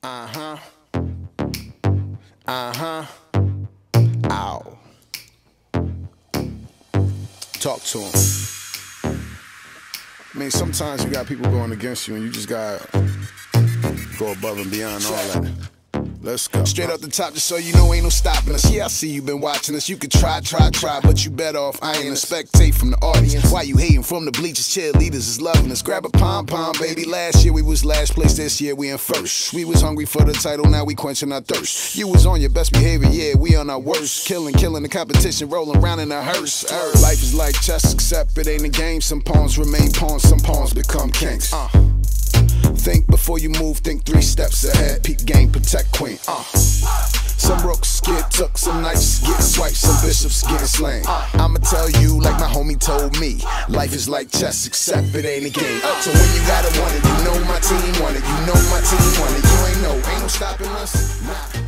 Uh huh. Uh huh. Ow. Talk to him. I mean, sometimes you got people going against you, and you just gotta go above and beyond all that. Let's go. Straight up the top, just so you know, ain't no stopping us. Yeah, I see you been watching us. You could try, try, try, but you better off. I ain't a spectate from the audience. Why you hating from the bleachers? Cheerleaders is loving us. Grab a pom pom, baby. Last year we was last place. This year we in first. We was hungry for the title, now we quenching our thirst. You was on your best behavior, yeah, we on our worst. Killing, killing the competition, rolling around in a hearse. Earth. Life is like chess, except it ain't a game. Some pawns remain pawns, some pawns become kings. Uh. Before you move, think three steps ahead. Peep game, protect queen. Uh. Some rooks get took, some knights get swiped, some bishops get slain. I'ma tell you like my homie told me, life is like chess, except it ain't a game. So when you gotta want it, you know my team want it, you know my team want it. You ain't no, ain't no stopping us. Nah.